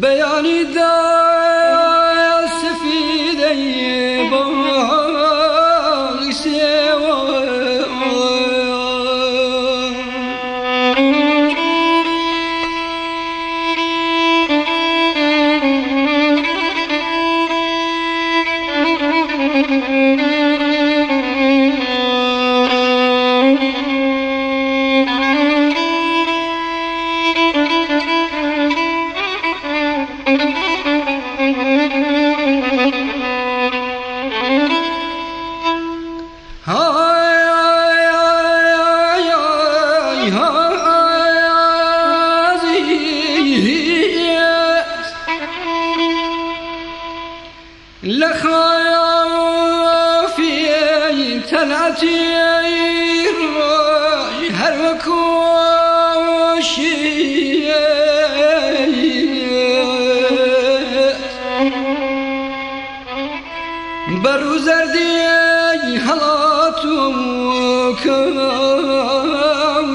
بياني دا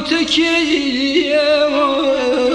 كوتكي Ay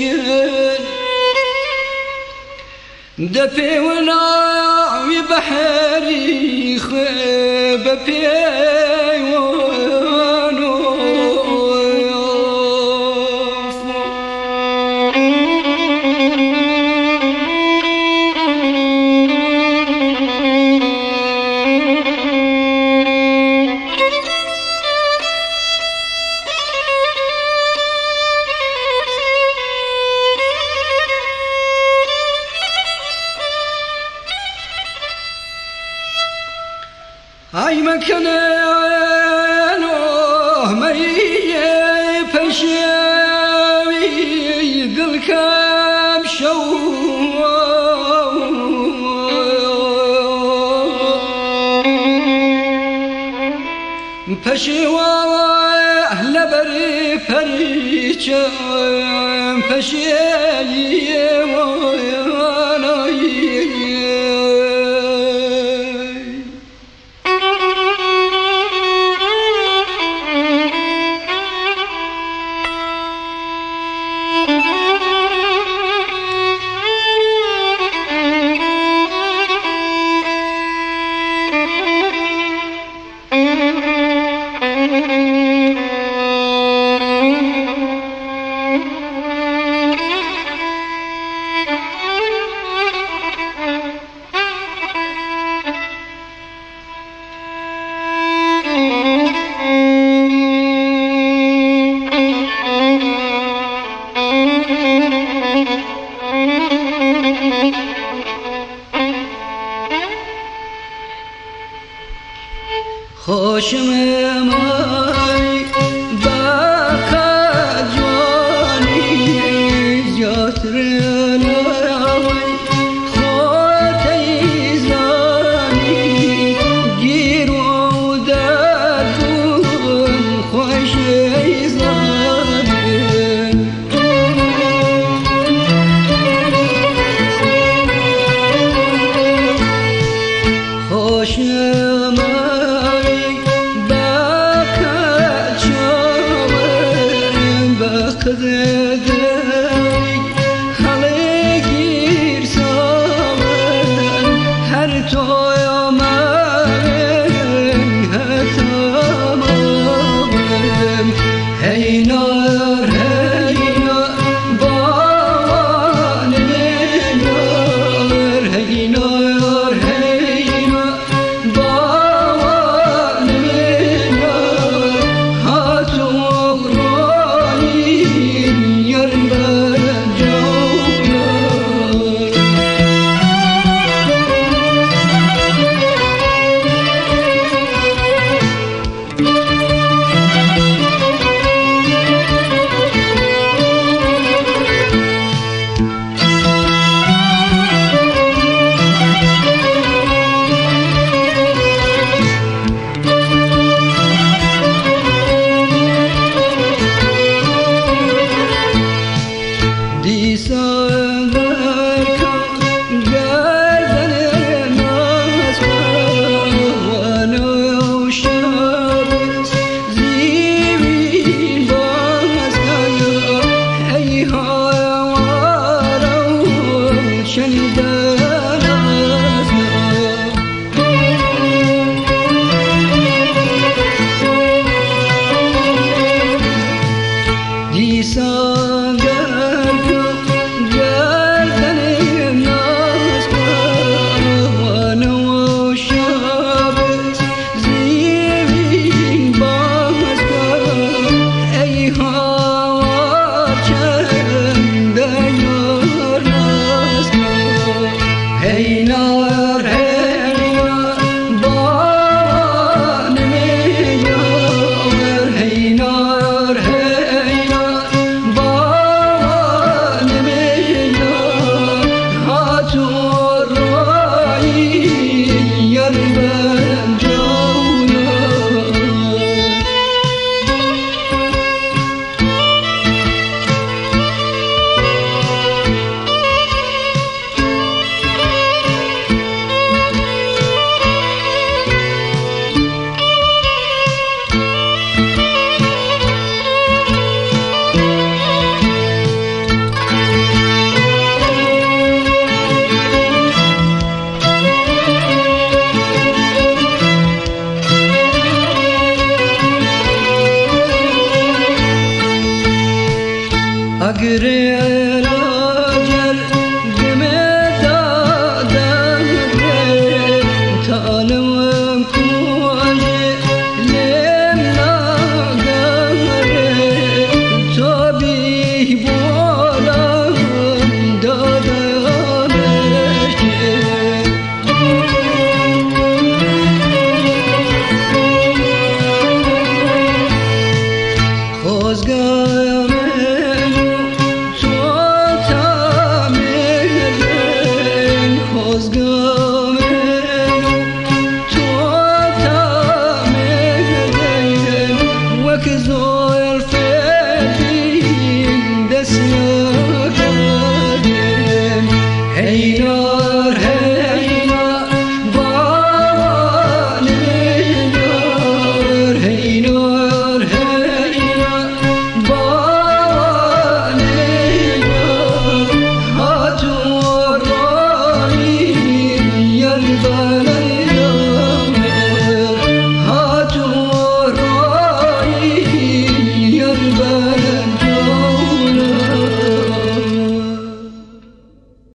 sureşkin دفي ونعمي بحري خيب هاي مكانه مي بشاوي بالكام شو پشوا أهل بری پریچم پشیه agree